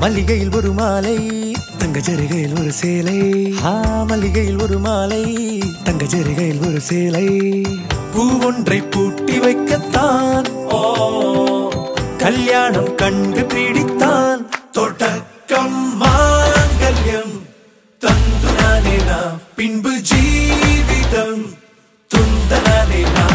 மல்லிகையில் ஒரு மாலை தங்க ஜருகையில் ஒரு சேலை. ஆ மல்லிகையில் ஒரு மாலை தங்க ஜருகையில் ஒரு சேலை. பூ ஒன்றை பூட்டி வைக்கத்தான். கல்யாணம் கண்டு பிடித்தான். தொடக்கம் மாங்கல்யம் தந்துரானே நாம். பின்பு ஜீவிதம் துந்தனானே நாம்.